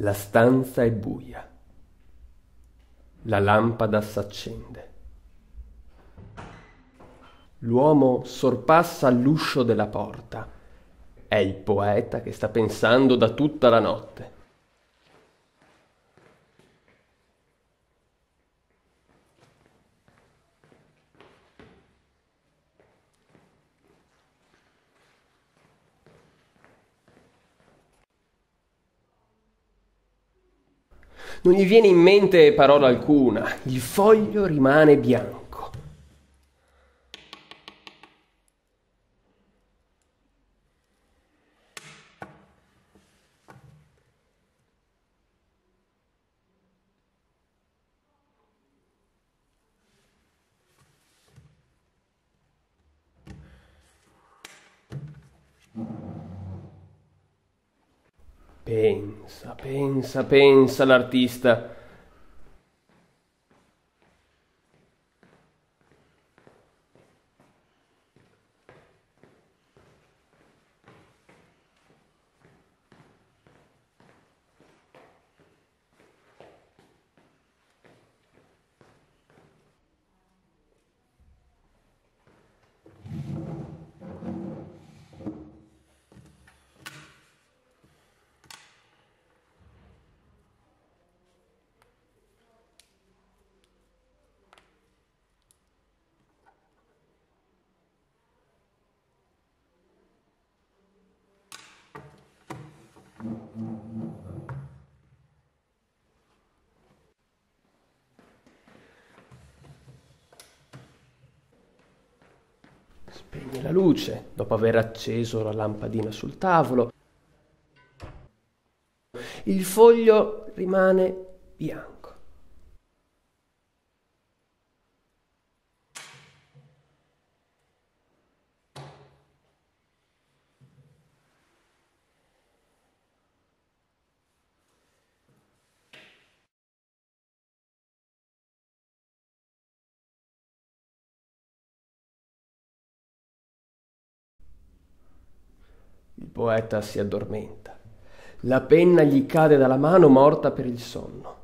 La stanza è buia. La lampada s'accende. L'uomo sorpassa l'uscio della porta. È il poeta che sta pensando da tutta la notte. Non gli viene in mente parola alcuna, il foglio rimane bianco. Pensa, pensa, pensa l'artista. Spegne la luce dopo aver acceso la lampadina sul tavolo. Il foglio rimane bianco. Il poeta si addormenta. La penna gli cade dalla mano morta per il sonno.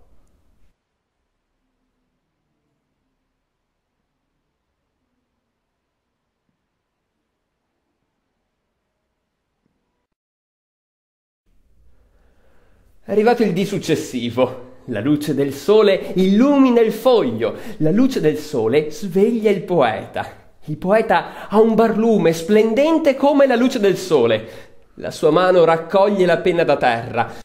È arrivato il dì successivo. La luce del sole illumina il foglio. La luce del sole sveglia il poeta. Il poeta ha un barlume splendente come la luce del sole. La sua mano raccoglie la penna da terra.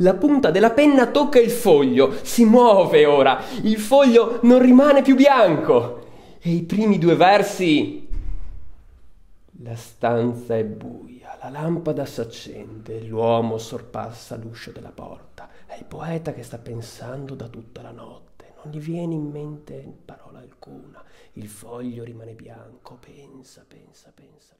La punta della penna tocca il foglio, si muove ora, il foglio non rimane più bianco. E i primi due versi... La stanza è buia, la lampada s'accende, l'uomo sorpassa l'uscio della porta. È il poeta che sta pensando da tutta la notte. Non gli viene in mente parola alcuna. Il foglio rimane bianco, pensa, pensa, pensa.